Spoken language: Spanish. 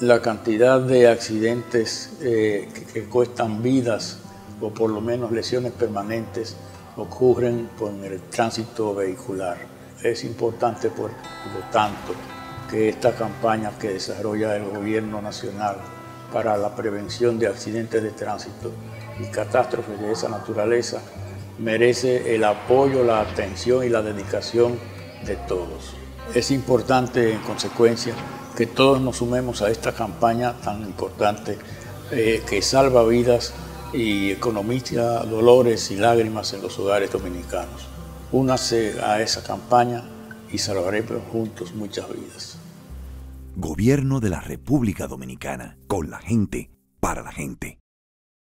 la cantidad de accidentes eh, que, cuestan vidas o por lo menos lesiones permanentes ocurren con el tránsito vehicular. Es importante, por lo tanto, que esta campaña que desarrolla el Gobierno Nacional para la prevención de accidentes de tránsito y catástrofes de esa naturaleza merece el apoyo, la atención y la dedicación de todos. Es importante, en consecuencia, que todos nos sumemos a esta campaña tan importante eh, que salva vidas y economiza dolores y lágrimas en los hogares dominicanos. Únase a esa campaña y salvaremos juntos muchas vidas. Gobierno de la República Dominicana, con la gente, para la gente.